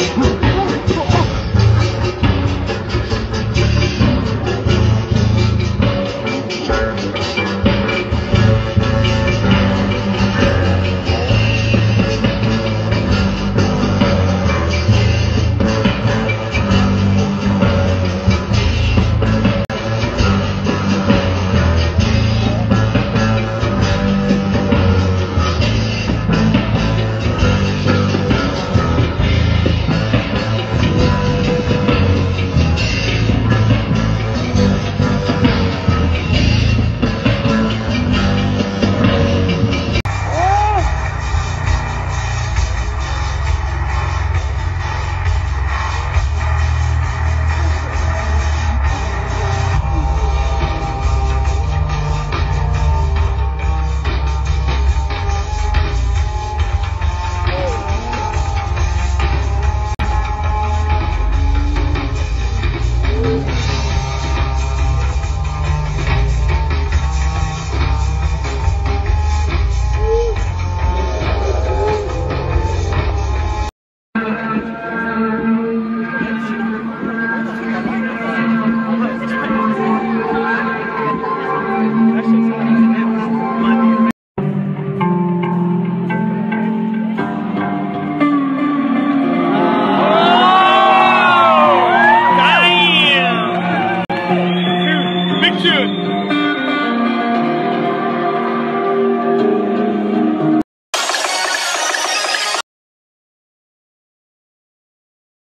Hum.